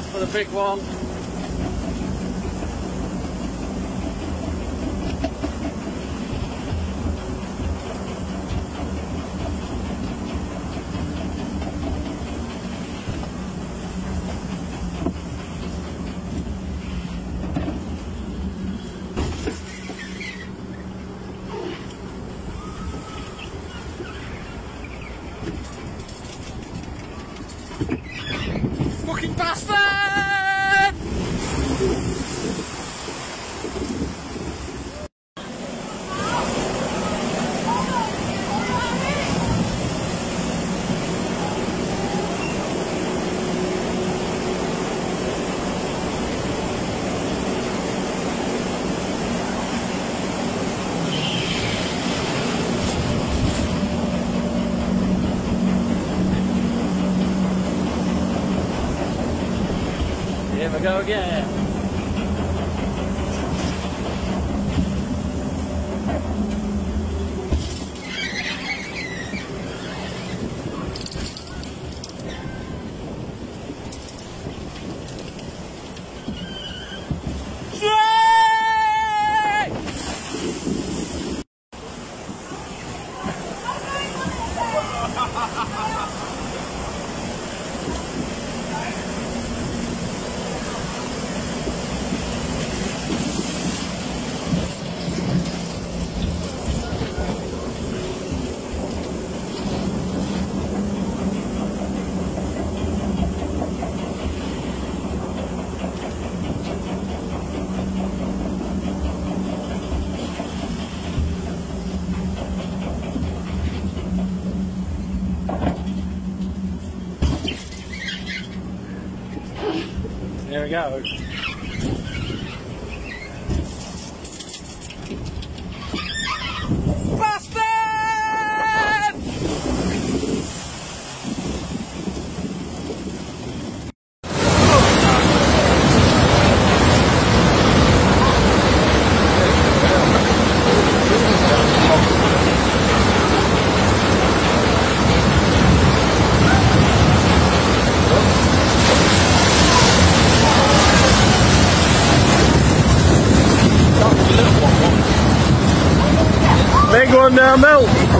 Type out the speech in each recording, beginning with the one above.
now for the big one. Fucking bastard! Here we go again. Go. Big one now, Mel.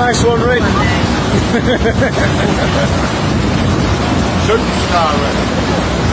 Nice one, Rick. Shouldn't star it.